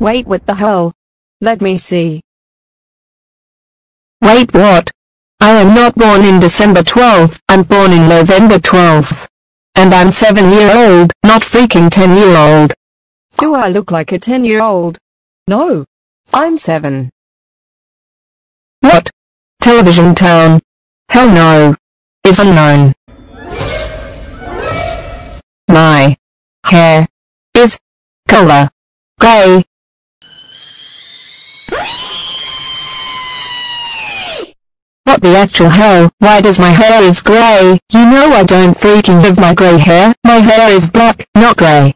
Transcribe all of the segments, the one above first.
Wait what the hell? Let me see. Wait what? I am not born in December 12th, I'm born in November 12th. And I'm 7 year old, not freaking 10 year old. Do I look like a 10 year old? No. I'm 7. What? Television Town. Hell no. Is unknown. My hair is color The actual hell? Why does my hair is gray? You know I don't freaking have my gray hair. My hair is black, not gray.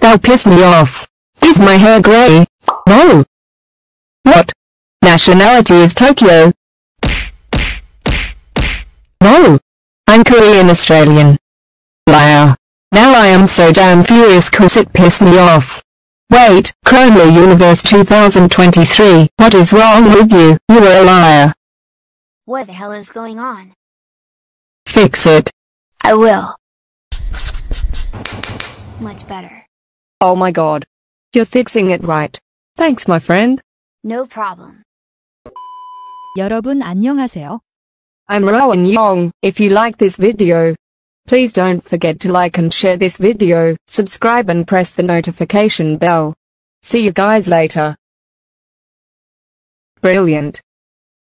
They'll piss me off. Is my hair gray? No. What? Nationality is Tokyo. No. I'm Korean Australian. Liar. Now I am so damn furious cause it pissed me off. Wait, Kuromi Universe 2023, what is wrong with you? You are a liar. What the hell is going on? Fix it. I will. Much better. Oh my god. You're fixing it right. Thanks my friend. No problem. 여러분 안녕하세요. I'm Rowan Jong. If you like this video, please don't forget to like and share this video, subscribe and press the notification bell. See you guys later. Brilliant.